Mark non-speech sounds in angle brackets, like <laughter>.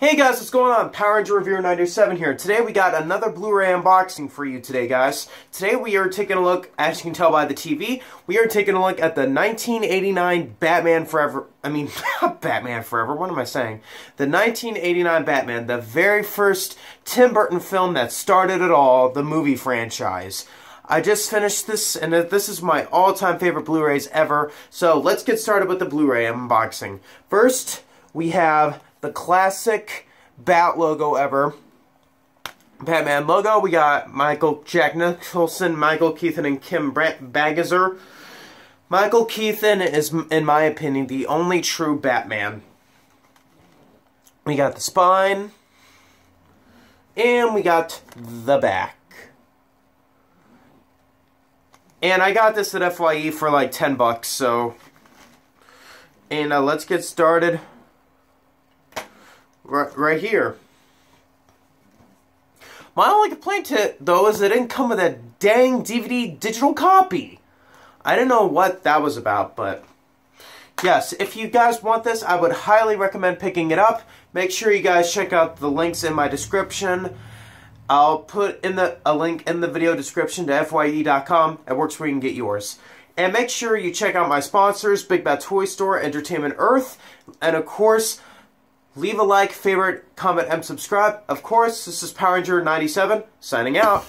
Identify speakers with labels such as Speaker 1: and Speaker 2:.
Speaker 1: Hey guys, what's going on? Power Ranger Reviewer 97 here. Today we got another Blu-ray unboxing for you today, guys. Today we are taking a look, as you can tell by the TV, we are taking a look at the 1989 Batman Forever, I mean, <laughs> Batman Forever, what am I saying? The 1989 Batman, the very first Tim Burton film that started it all, the movie franchise. I just finished this, and this is my all-time favorite Blu-rays ever, so let's get started with the Blu-ray unboxing. First, we have the classic Bat logo ever. Batman logo. We got Michael Jack Nicholson, Michael Keaton, and Kim Basinger. Michael Keaton is, in my opinion, the only true Batman. We got the spine. And we got the back. And I got this at FYE for like 10 bucks, so... And uh, let's get started right, right here. My only complaint to though, is it didn't come with a dang DVD digital copy. I didn't know what that was about, but... Yes, if you guys want this, I would highly recommend picking it up. Make sure you guys check out the links in my description. I'll put in the a link in the video description to FYE.com. It works where you can get yours. And make sure you check out my sponsors, Big Bad Toy Store, Entertainment Earth, and of course, Leave a like, favorite, comment, and subscribe. Of course, this is Power Ranger 97, signing out.